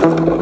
Thank you.